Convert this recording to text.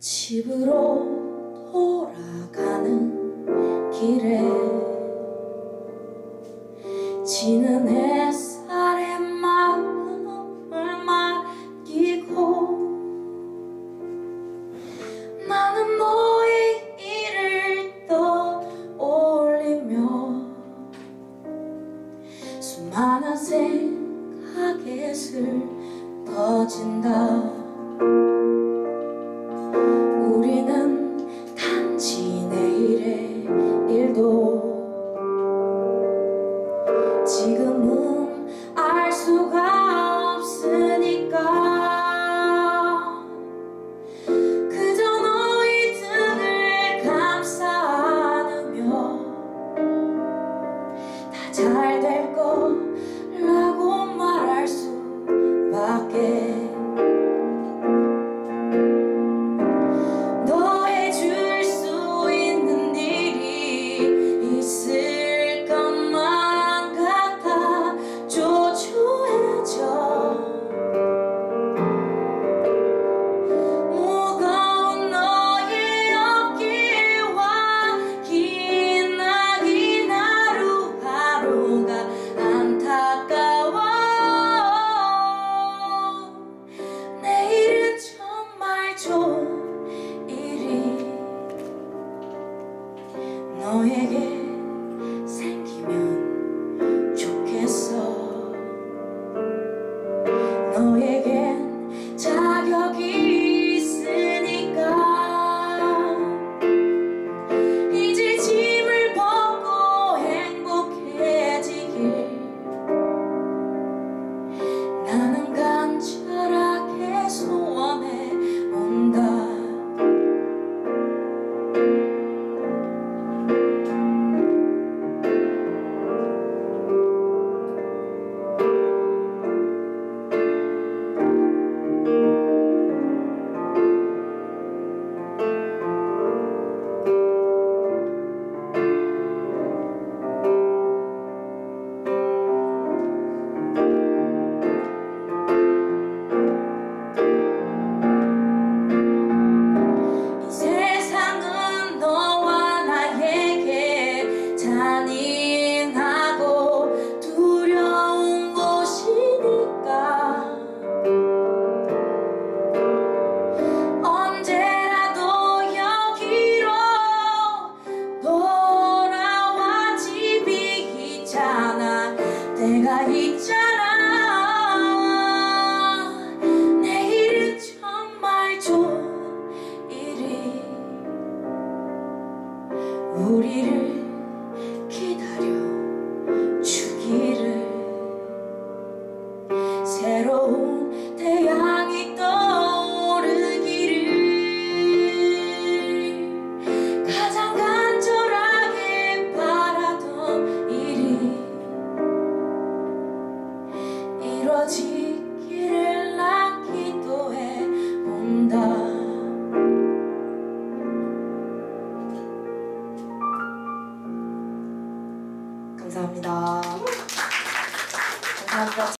집으로 돌아가는 길에 지는 햇살에 마음을 맡기고 나는 너의 일을 떠올리며 수많은 생각에 슬퍼진다 지금은 알 수가 없으니까. 그저 너의 등을 감싸 안으며 다 잘 될 거 너에게 생기면 좋겠어. 너에겐 자격이 있으니까 이제 짐을 벗고 행복해지길. 나는 간절하게 소원해 온다 내가 있잖 감사합니다. 감사합니다.